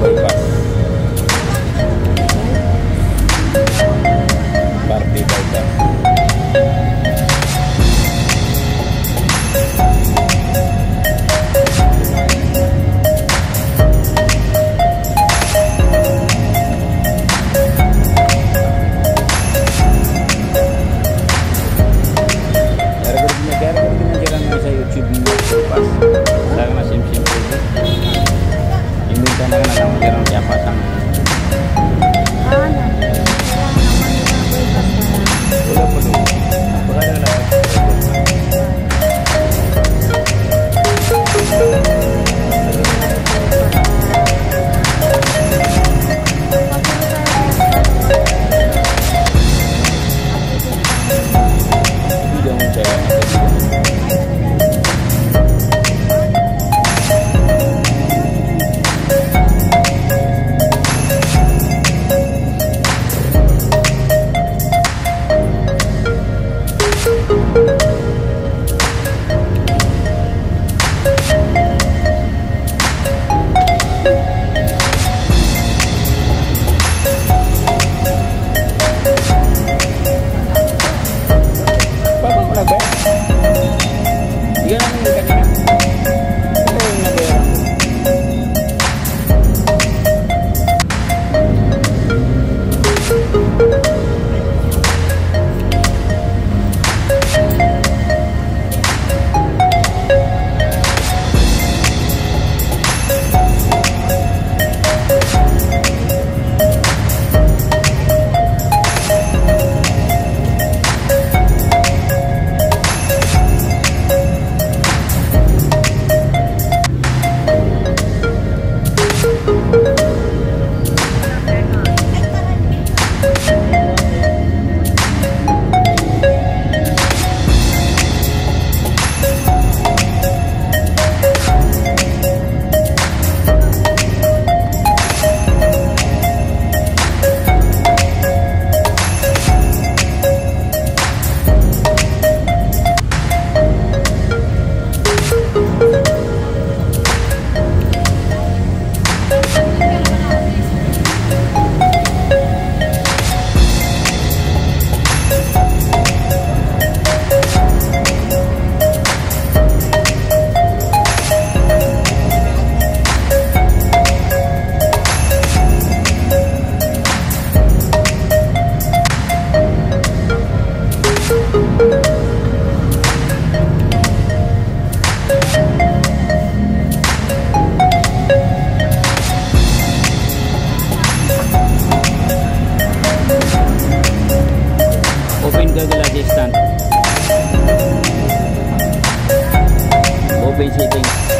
bypass. Party 嗯。Open settings.